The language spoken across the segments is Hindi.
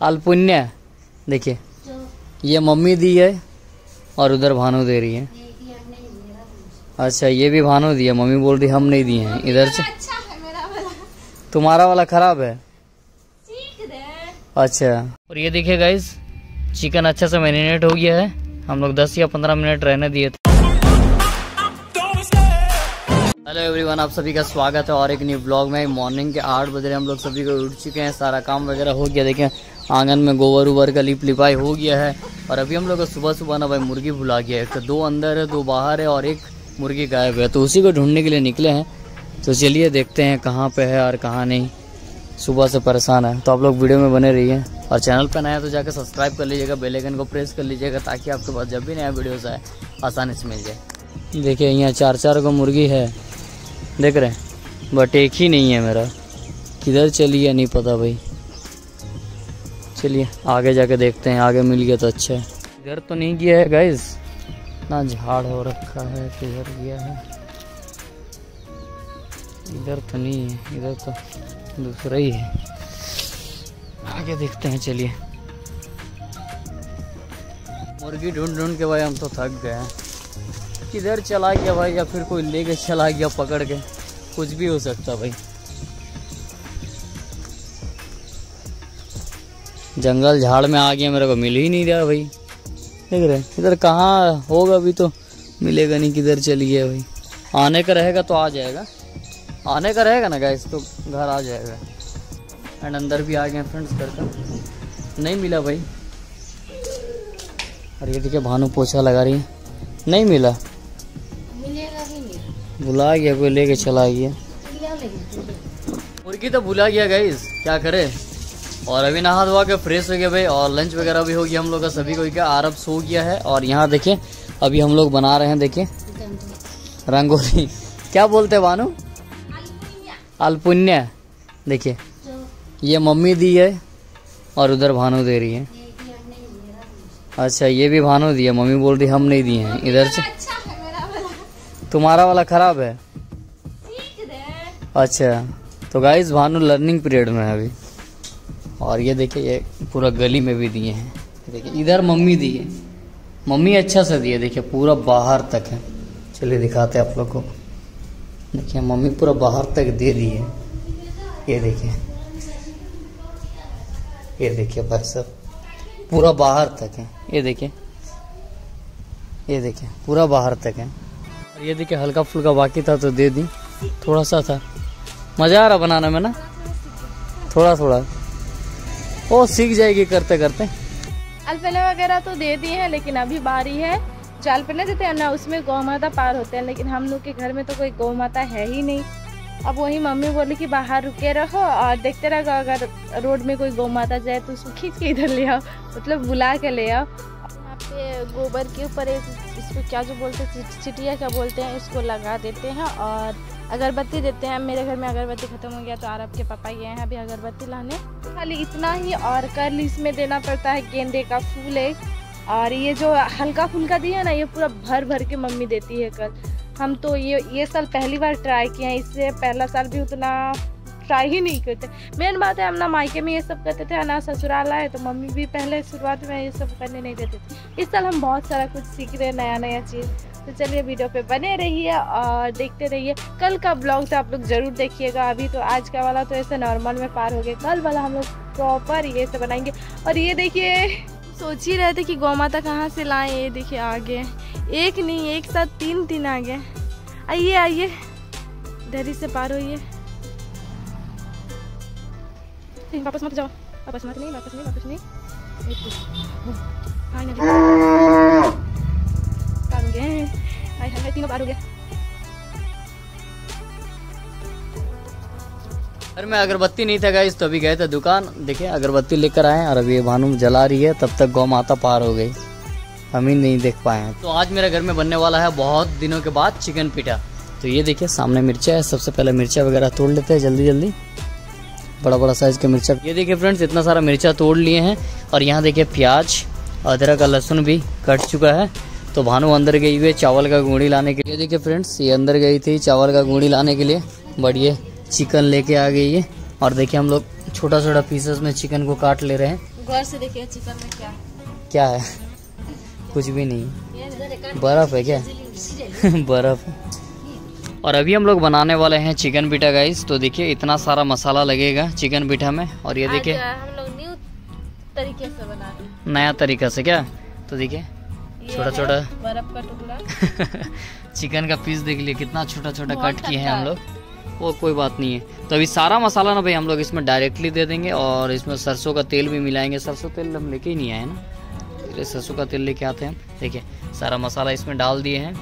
अल्पुण्य देखिए ये मम्मी दी है और उधर भानु दे रही है। अच्छा ये भी भानु दी है मम्मी बोल रही हम नहीं दिए हैं इधर से। अच्छा है मेरा वाला। तुम्हारा वाला खराब है? अच्छा। और ये देखिए गाइस चिकन अच्छे से मैरिनेट हो गया है। हम लोग 10 या 15 मिनट रहने दिए थे। हेलो एवरीवन आप सभी का स्वागत है और एक न्यू ब्लॉग में। मॉर्निंग के आठ बजे हम लोग सभी को उठ चुके हैं। सारा काम वगैरह हो गया देखें आँगन में गोबर उबर का लिप लिपाई हो गया है। और अभी हम लोग सुबह सुबह ना भाई मुर्गी भुला गया है। तो दो अंदर है, दो बाहर है और एक मुर्गी गायब है। तो उसी को ढूँढने के लिए निकले हैं। तो चलिए देखते हैं कहाँ पे है और कहाँ नहीं। सुबह से परेशान है। तो आप लोग वीडियो में बने रहिए। और चैनल पर नया तो जाकर सब्सक्राइब कर लीजिएगा, बेल आइकन को प्रेस कर लीजिएगा ताकि आपके पास जब भी नया वीडियोस आए, आसानी से मिल जाए। देखिए, यहाँ चार चार को मुर्गी है। देख रहे हैं? बट एक ही नहीं है मेरा। किधर चली है, नहीं पता भाई। चलिए, आगे जाके देखते हैं। आगे मिल गया तो अच्छा है। इधर तो नहीं गया है गाइज़ ना झाड़ हो रखा है किधर गया है। इधर तो नहीं है, इधर तो दूसरा ही है। आगे देखते हैं, चलिए। मुर्गी ढूंढ ढूंढ के भाई हम तो थक गए हैं। किधर चला गया भाई? या फिर कोई लेके चला गया पकड़ के? कुछ भी हो सकता भाई। जंगल झाड़ में आ गया मेरे को मिल ही नहीं रहा भाई। देख रहे इधर कहाँ होगा अभी तो? मिलेगा नहीं, किधर चली गया भाई। आने का रहेगा तो आ जाएगा। आने का रहेगा ना गैस तो घर आ जाएगा। एंड अंदर भी आ गए फ्रेंड्स घर का। नहीं मिला भाई। और ये देखिए भानु पोछा लगा रही है। नहीं मिला। बुला गया कोई लेके चला गया। मुर्गी तो भुला गया गाइस क्या करे? और अभी नहा धोवा के फ्रेश हो गया भाई और लंच वगैरह भी हो गया हम लोग का सभी को क्या? आरब सो गया है। और यहाँ देखिए अभी हम लोग बना रहे हैं देखिए। रंगोली। क्या बोलते हैं भानु? अल्पुण्य देखिए, ये मम्मी दी है और उधर भानु दे रही है। अच्छा ये भी भानु दी है, मम्मी बोल रही हम नहीं दिए हैं। इधर से तुम्हारा वाला खराब है। अच्छा तो गाइस भानु लर्निंग पीरियड में है अभी। और ये देखिए, ये पूरा गली में भी दिए हैं। देखिए, इधर मम्मी दिए मम्मी अच्छा से दिए देखिए, पूरा बाहर तक है। चलिए दिखाते हैं आप लोग को। देखिए, मम्मी पूरा बाहर तक दे दी है। ये देखिए। ये देखिए, भाई सब पूरा बाहर तक है। ये देखिए। ये देखिए, पूरा बाहर तक है। और ये देखिए, हल्का फुल्का बाकी था तो दे दी। थोड़ा सा था। मज़ा आ रहा बनाने में ना? थोड़ा थोड़ा। ओ, सीख जाएगी करते करते अल्पना वगैरह तो दे दिए हैं, लेकिन अभी बारी है। जो अल्पना देते हैं ना उसमें गौ माता पार होते हैं लेकिन हम लोग के घर में तो कोई गौ माता है ही नहीं। अब वही मम्मी बोली कि बाहर रुके रहो और देखते रहो अगर रोड में कोई गौ माता जाए तो उसको खींच के इधर ले आओ मतलब बुला के ले आओ। यहाँ पे गोबर के ऊपर एक इसको क्या जो बोलते हैं चिटिया क्या बोलते हैं इसको लगा देते हैं और अगरबत्ती देते हैं। मेरे घर में अगरबत्ती खत्म हो गया तो आरब के पापा गए हैं अभी अगरबत्ती लाने। खाली इतना ही और कल इसमें देना पड़ता है गेंदे का फूल एक। और ये जो हल्का फुल्का दिया ना, ये पूरा भर भर के मम्मी देती है कल। हम तो ये ये साल पहली बार ट्राई किए हैं इससे पहला साल भी उतना ट्राई ही नहीं करते। मेन बात है, हम ना मायके में ये सब करते थे ना ससुराल आए तो मम्मी भी पहले शुरुआत में ये सब करने नहीं देते थे। इस साल हम बहुत सारा कुछ सीख रहे हैं नया नया चीज़। तो चलिए, वीडियो पे बने रहिए और देखते रहिए। कल का ब्लॉग तो आप लोग ज़रूर देखिएगा। अभी तो आज का वाला तो ऐसे नॉर्मल में पार हो गया। कल वाला हम लोग प्रॉपर ये से बनाएँगे। और ये देखिए सोच ही रहे थे कि गौ माता कहाँ से लाएँ? ये देखिए आगे। एक नहीं एक साथ तीन तीन आ गए। आइए आइए। दरी से पार होइए। वापस मत जाओ। वापस मत नहीं वापस नहीं वापस नहीं। एक हाँ, गए। तीनों पार हो गया घर में अगरबत्ती नहीं था गाइस तो अभी गए थे दुकान। देखिए, अगरबत्ती लेकर आए और अभी ये भानु जला रही है, तब तक गौ माता पार हो गई। हम ही नहीं देख पाए हैं। तो आज मेरे घर में बनने वाला है बहुत दिनों के बाद चिकन पीठा तो ये देखिए, सामने मिर्चा है, सबसे पहले मिर्चा वगैरह तोड़ लेते हैं जल्दी जल्दी। बड़ा बड़ा साइज़ का मिर्चा। ये देखिए फ्रेंड्स इतना सारा मिर्चा तोड़ लिए हैं। और यहाँ देखिए प्याज, अदरक का लहसुन भी कट चुका है। तो भानु अंदर गई हुई है चावल का गुड़ी लाने के लिए। देखिए फ्रेंड्स ये अंदर गई थी चावल का गुड़ी लाने के लिए। बढ़िया। चिकन लेके आ गई है। और देखिए हम लोग छोटा छोटा पीसेस में चिकन को काट ले रहे हैं। गौर से देखिए चिकन में क्या। क्या है? कुछ भी नहीं। बर्फ़ है क्या? बर्फ़ है। और अभी हम लोग बनाने वाले हैं चिकन बीटा गाइस तो देखिए इतना सारा मसाला लगेगा चिकन बीटा में। और ये देखिए। हम लोग न्यू तरीके से बना रहे हैं। नया तरीका से क्या? तो देखिए। छोटा छोटा बर्फ़ का टुकड़ा। चिकन का पीस देख लिए कितना छोटा छोटा कट किए हैं अच्छा हम लोग। वो कोई बात नहीं है। तो अभी सारा मसाला ना भाई हम लोग इसमें डायरेक्टली दे देंगे और इसमें सरसों का तेल भी मिलाएँगे। सरसों तेल हम लेके ही नहीं आए ना। सरसों का तेल लेके आते हैं। देखिए सारा मसाला इसमें डाल दिए हैं।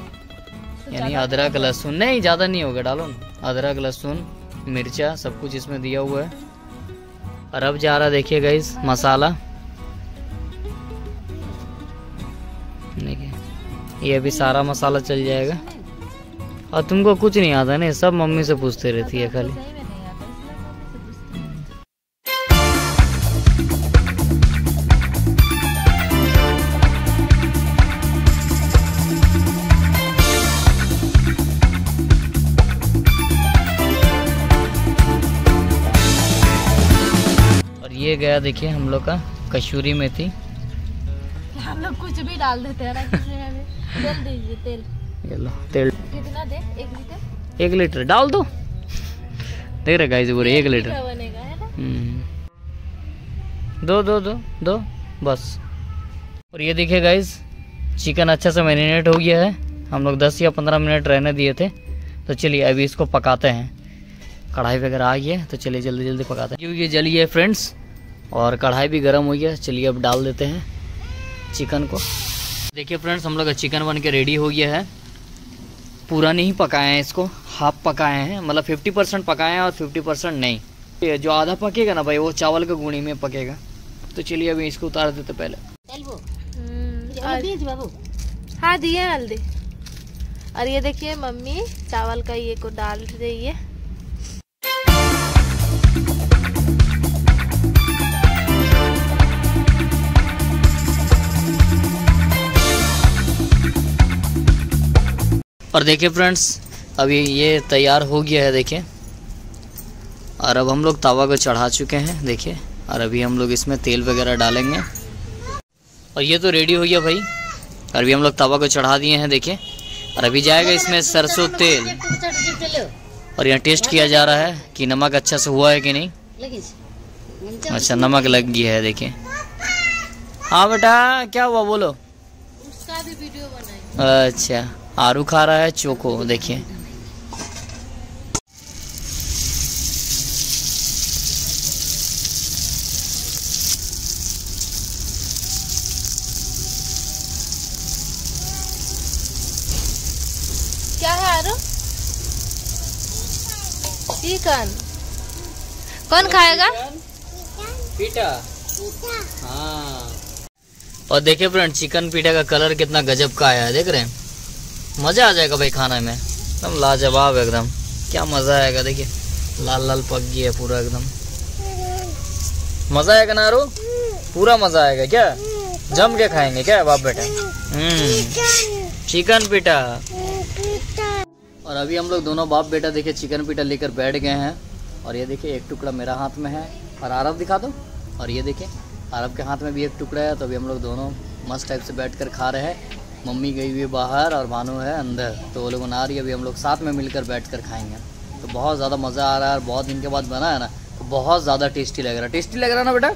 यानी अदरक लहसुन नहीं ज़्यादा नहीं होगा डालो ना। अदरक लहसुन मिर्चा सब कुछ इसमें दिया हुआ है। और अब जा रहा देखिए गाइस मसाला। देखिए ये अभी सारा मसाला चल जाएगा। और तुमको कुछ नहीं आता नहीं सब मम्मी से पूछते रहती है खाली। और ये गया देखिए हम लोग का कसूरी मेथी। हम लोग कुछ भी डाल देते हैं तेल तेल। ये लो तेल। कितना दे? एक लीटर? एक लीटर डाल दो। देख रहे गाइस पूरे एक लीटर। बनेगा है ना? हम्म। दो दो दो दो बस। और ये देखिए गाइस चिकन अच्छा से मैरिनेट हो गया है। हम लोग 10 या 15 मिनट रहने दिए थे। तो चलिए अभी इसको पकाते हैं। कढ़ाई वगैरह आ गई है, तो चलिए जल्दी जल्दी पकाते हैं। क्योंकि ये जली है फ्रेंड्स और कढ़ाई भी गर्म हो गया है। चलिए अब डाल देते हैं चिकन को। देखिए फ्रेंड्स हम लोग का चिकन बन के रेडी हो गया है। पूरा नहीं पकाए हैं इसको हाफ़ पकाए हैं मतलब फिफ्टी परसेंट पकाए हैं और फिफ्टी परसेंट नहीं। ये जो आधा पकेगा ना भाई वो चावल के गुणी में पकेगा। तो चलिए अभी इसको उतार देते पहले। हम्म, हाँ दिए हल्दी। और ये देखिए मम्मी चावल का ये को डाल रही है। और देखिए फ्रेंड्स अभी ये तैयार हो गया है देखिए। और अब हम लोग तवा को चढ़ा चुके हैं देखिए। और अभी हम लोग इसमें तेल वगैरह डालेंगे। और ये तो रेडी हो गया भाई। और अभी हम लोग तवा को चढ़ा दिए हैं देखिए। और अभी जाएगा इसमें सरसों तेल। और यहाँ टेस्ट किया जा रहा है कि नमक अच्छा से हुआ है कि नहीं। अच्छा नमक लग गया है देखिए। हाँ बेटा क्या हुआ बोलो। उसका भी वीडियो अच्छा। आरू खा रहा है चोको देखिए। क्या है आरो? चिकन। कौन खाएगा? पीटा। हाँ। और देखिए फ्रेंड चिकन पीटा का कलर कितना गजब का आया है देख रहे हैं? मज़ा आ जाएगा भाई खाने में। एकदम लाजवाब एकदम। क्या मज़ा आएगा, देखिए। लाल लाल पक गया है पूरा एकदम। मज़ा आएगा ना पूरा मज़ा आएगा क्या? जम के खाएँगे क्या, बाप बेटा? हम्म। चिकन पीटा। और अभी हम लोग दोनों बाप बेटा, देखिए, चिकन पीटा लेकर बैठ गए हैं। और ये देखिए, एक टुकड़ा मेरा हाथ में है। और आरब दिखा दो। और ये देखिए आरब के हाथ में भी एक टुकड़ा है। तो अभी हम लोग दोनों मस्त टाइप से बैठ कर खा रहे हैं। मम्मी गई हुई है बाहर और भानु है अंदर तो वो लोग बना रही है अभी हम लोग साथ में मिलकर बैठ कर खाएँगे। तो बहुत ज़्यादा मज़ा आ रहा है और बहुत दिन के बाद बना है ना तो बहुत ज़्यादा टेस्टी लग रहा है। टेस्टी लग रहा है ना बेटा?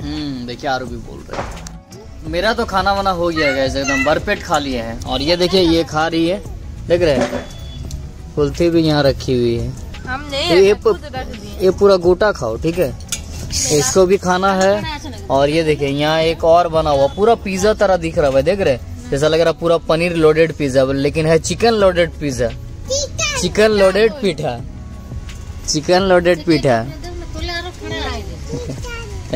हम्म देखिए आरू भी बोल रहे हैं। मेरा तो खाना वाना हो गया है एकदम भरपेट खा लिए हैं। और ये देखिए ये खा रही है देख रहे हैं? कुल्फी भी यहाँ रखी हुई है। हम ये ये पूरा गोटा खाओ ठीक है? इसको भी खाना है। और ये देखिए यहाँ एक और बना हुआ पूरा पिज्जा तरह दिख रहा है देख रहे हैं? जैसा लग रहा पूरा पनीर लोडेड पिज्जा लेकिन है chicken loaded pizza chicken loaded पीठा चिकन लोडेड पीठा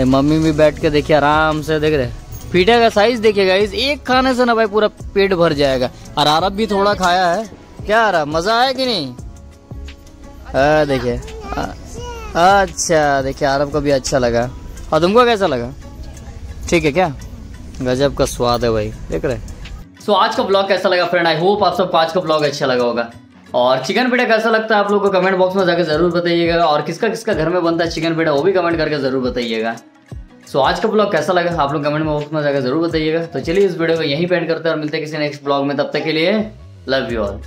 मम्मी भी बैठ के देखिए आराम से देख रहे। पीठा का साइज़ देखिएगा इस एक खाने से ना भाई पूरा पेट भर जाएगा। और आरब भी थोड़ा खाया है। क्या आ रहा मज़ा आया कि नहीं? हाँ देखिए। अच्छा देखिए आरब को भी अच्छा लगा। और तुमको कैसा लगा? ठीक है क्या? गजब का स्वाद है भाई देख रहे सो आज का ब्लॉग कैसा लगा फ्रेंड आई होप आप सबको आज का ब्लॉग अच्छा लगा होगा। और चिकन पेड़ा कैसा लगता है आप लोगों को कमेंट बॉक्स में जाकर ज़रूर बताइएगा। और किसका किसका घर में बनता है चिकन पेड़ा वो भी कमेंट करके ज़रूर बताइएगा। सो आज का ब्लॉग कैसा लगा? आप लोग कमेंट बॉक्स में जाकर ज़रूर बताइएगा। तो चलिए इस वीडियो को यहीं पेंड करते हैं और मिलते हैं किसी नेक्स्ट ब्लॉग में। तब तक के लिए लव यू ऑल